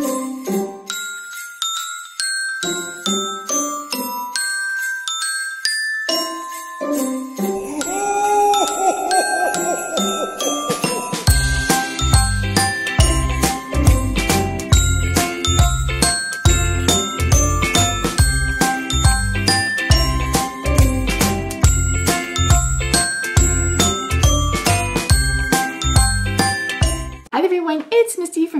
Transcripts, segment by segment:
you.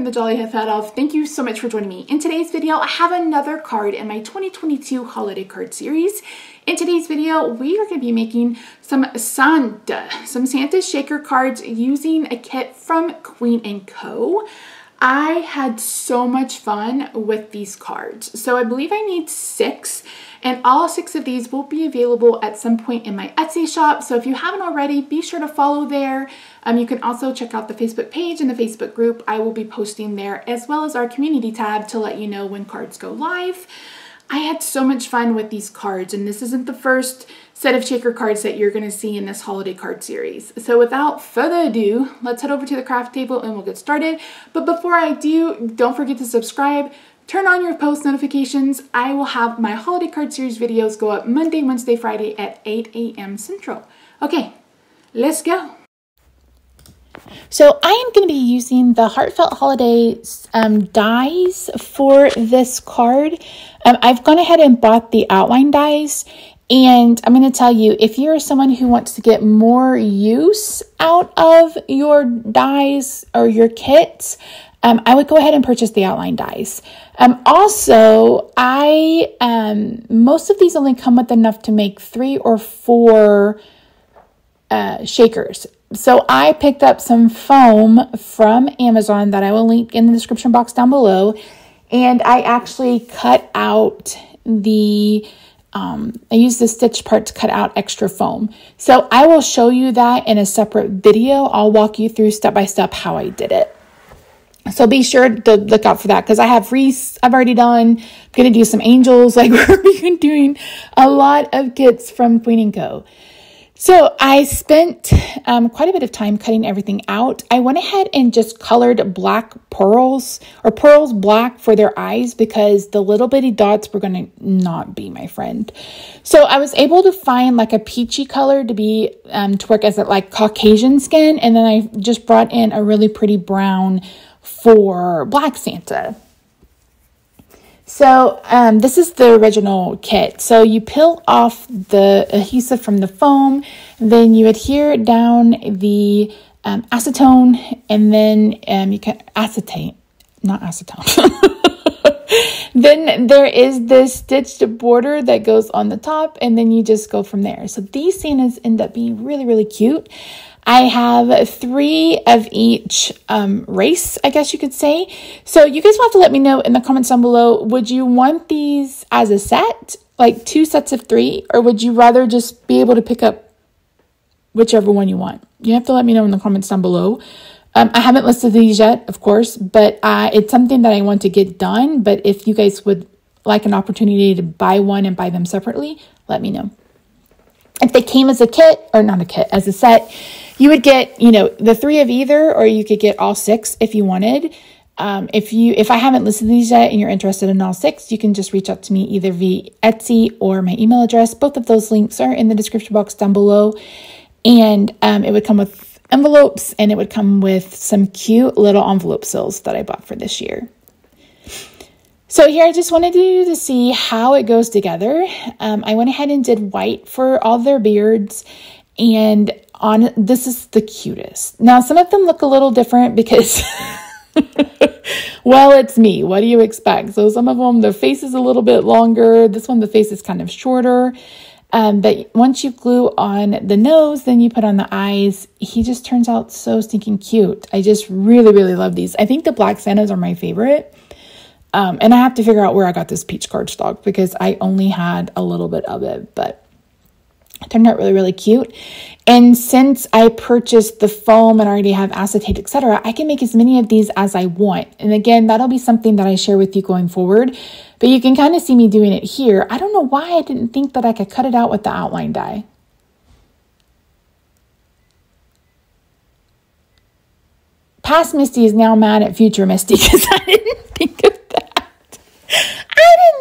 The Jolly Fat Elf. Thank you so much for joining me. In today's video, I have another card in my 2022 holiday card series. In today's video, we are going to be making some Santa, some Santa shaker cards using a kit from Queen & Co. I had so much fun with these cards. So I believe I need six and all six of these will be available at some point in my Etsy shop. So if you haven't already, be sure to follow there. Um, you can also check out the Facebook page and the Facebook group. I will be posting there as well as our community tab to let you know when cards go live. I had so much fun with these cards and this isn't the first set of shaker cards that you're going to see in this holiday card series. So without further ado, let's head over to the craft table and we'll get started. But before I do, don't forget to subscribe, Turn on your post notifications. I will have my holiday card series videos go up Monday, Wednesday, Friday at 8 a.m. Central. Okay, let's go. So I am going to be using the Heartfelt Holidays um, dies for this card. Um, I've gone ahead and bought the outline dies and I'm going to tell you if you're someone who wants to get more use out of your dies or your kits, um, I would go ahead and purchase the outline dies. Um, also, I um, most of these only come with enough to make three or four uh, shakers. So I picked up some foam from Amazon that I will link in the description box down below, and I actually cut out the um, I used the stitch part to cut out extra foam. So I will show you that in a separate video. I'll walk you through step by step how I did it. So be sure to look out for that because I have wreaths I've already done. I'm going to do some angels. Like we're doing a lot of kits from Queen & Co. So I spent um, quite a bit of time cutting everything out. I went ahead and just colored black pearls or pearls black for their eyes because the little bitty dots were going to not be my friend. So I was able to find like a peachy color to be um, to work as a, like Caucasian skin. And then I just brought in a really pretty brown for Black Santa. So um, this is the original kit. So you peel off the adhesive from the foam, then you adhere down the um, acetone, and then um, you can acetate, not acetone. then there is this stitched border that goes on the top, and then you just go from there. So these Santas end up being really, really cute. I have three of each um, race, I guess you could say. So you guys will have to let me know in the comments down below. Would you want these as a set, like two sets of three, or would you rather just be able to pick up whichever one you want? You have to let me know in the comments down below. Um, I haven't listed these yet, of course, but uh, it's something that I want to get done. But if you guys would like an opportunity to buy one and buy them separately, let me know. If they came as a kit, or not a kit, as a set, you would get, you know, the three of either, or you could get all six if you wanted. Um, if you if I haven't listed these yet and you're interested in all six, you can just reach out to me either via Etsy or my email address. Both of those links are in the description box down below. And um, it would come with envelopes and it would come with some cute little envelope seals that I bought for this year. So here I just wanted you to see how it goes together. Um, I went ahead and did white for all their beards and on this is the cutest. Now some of them look a little different because well, it's me. What do you expect? So some of them the face is a little bit longer. This one the face is kind of shorter. Um, but once you glue on the nose, then you put on the eyes. He just turns out so stinking cute. I just really, really love these. I think the black Santas are my favorite. Um, and I have to figure out where I got this peach cardstock because I only had a little bit of it, but turned out really, really cute. And since I purchased the foam and already have acetate, etc., I can make as many of these as I want. And again, that'll be something that I share with you going forward. But you can kind of see me doing it here. I don't know why I didn't think that I could cut it out with the outline die. past Misty is now mad at future Misty because I didn't think of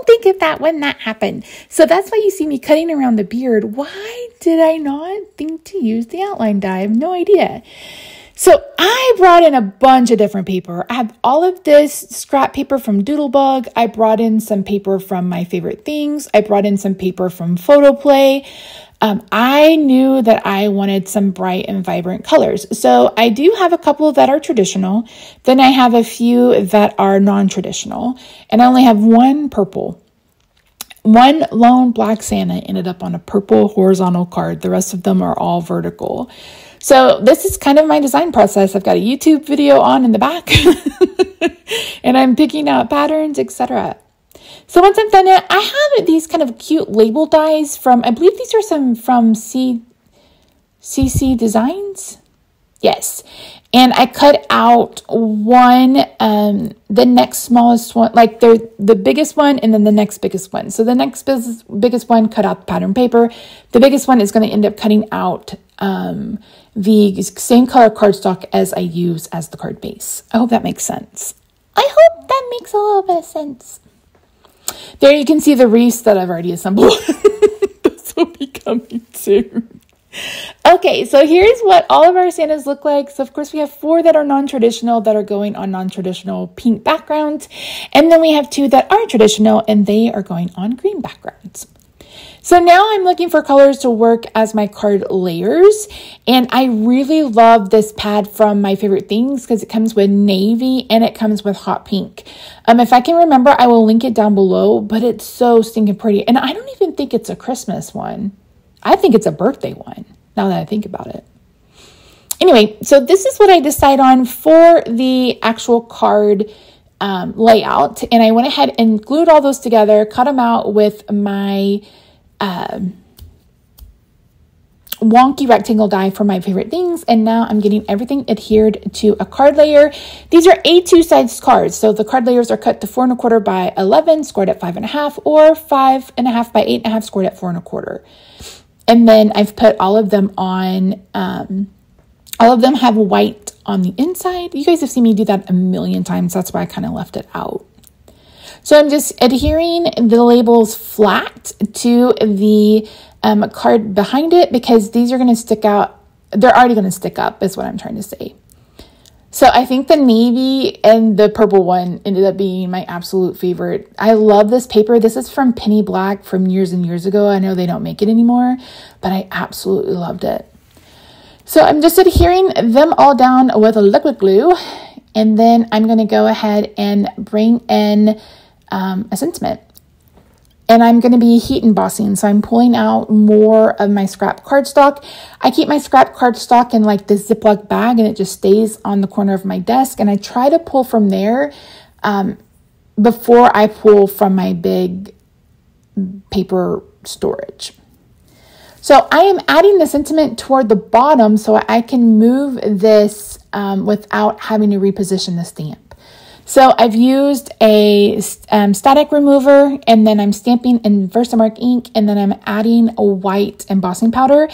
think of that when that happened. So that's why you see me cutting around the beard. Why did I not think to use the outline die? I have no idea. So I brought in a bunch of different paper. I have all of this scrap paper from Doodlebug. I brought in some paper from My Favorite Things. I brought in some paper from Photoplay. Um, I knew that I wanted some bright and vibrant colors. So I do have a couple that are traditional. Then I have a few that are non-traditional. And I only have one purple. One lone black Santa ended up on a purple horizontal card. The rest of them are all vertical. So this is kind of my design process. I've got a YouTube video on in the back and I'm picking out patterns, etc. So once I've done it, I have these kind of cute label dies from, I believe these are some from C, CC Designs. Yes. And I cut out one, um, the next smallest one, like the the biggest one, and then the next biggest one. So the next biggest, biggest one cut out the pattern paper. The biggest one is going to end up cutting out um, the same color cardstock as I use as the card base. I hope that makes sense. I hope that makes a little bit of sense. There you can see the wreaths that I've already assembled. Those will be coming soon. Okay, so here's what all of our Santas look like. So, of course, we have four that are non traditional that are going on non traditional pink backgrounds. And then we have two that are traditional and they are going on green backgrounds. So now I'm looking for colors to work as my card layers. And I really love this pad from My Favorite Things because it comes with navy and it comes with hot pink. Um, if I can remember, I will link it down below, but it's so stinking pretty. And I don't even think it's a Christmas one. I think it's a birthday one now that I think about it. Anyway, so this is what I decide on for the actual card um, layout. And I went ahead and glued all those together, cut them out with my um, wonky rectangle die for my favorite things. And now I'm getting everything adhered to a card layer. These are A2 size cards. So the card layers are cut to four and a quarter by 11, scored at five and a half, or five and a half by eight and a half, scored at four and a quarter. And then I've put all of them on, um, all of them have white on the inside. You guys have seen me do that a million times. That's why I kind of left it out. So I'm just adhering the labels flat to the um, card behind it because these are going to stick out. They're already going to stick up is what I'm trying to say. So I think the navy and the purple one ended up being my absolute favorite. I love this paper. This is from Penny Black from years and years ago. I know they don't make it anymore, but I absolutely loved it. So I'm just adhering them all down with a liquid glue. And then I'm going to go ahead and bring in um, a sentiment. And I'm going to be heat embossing, so I'm pulling out more of my scrap cardstock. I keep my scrap cardstock in like this Ziploc bag and it just stays on the corner of my desk. And I try to pull from there um, before I pull from my big paper storage. So I am adding the sentiment toward the bottom so I can move this um, without having to reposition the stamp. So I've used a um, static remover and then I'm stamping in Versamark ink and then I'm adding a white embossing powder.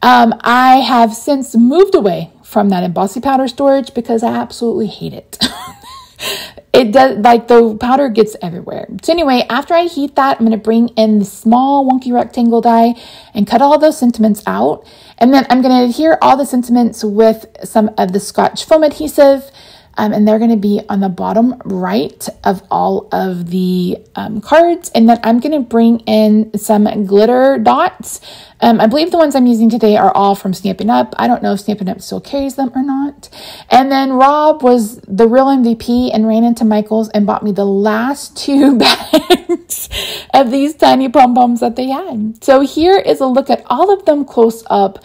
Um, I have since moved away from that embossing powder storage because I absolutely hate it. it does like the powder gets everywhere. So anyway, after I heat that, I'm going to bring in the small wonky rectangle die and cut all those sentiments out. And then I'm going to adhere all the sentiments with some of the Scotch foam adhesive um, and they're going to be on the bottom right of all of the um, cards. And then I'm going to bring in some glitter dots. Um, I believe the ones I'm using today are all from Stampin' Up. I don't know if Stampin' Up still carries them or not. And then Rob was the real MVP and ran into Michael's and bought me the last two bags of these tiny pom-poms that they had. So here is a look at all of them close up.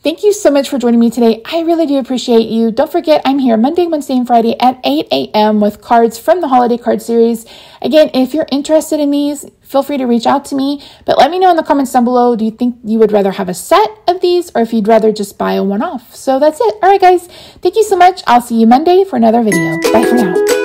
Thank you so much for joining me today. I really do appreciate you. Don't forget, I'm here Monday, Wednesday, and Friday at 8 a.m. with cards from the holiday card series. Again, if you're interested in these, feel free to reach out to me. But let me know in the comments down below do you think you would rather have a set of these or if you'd rather just buy a one off? So that's it. All right, guys. Thank you so much. I'll see you Monday for another video. Bye for now.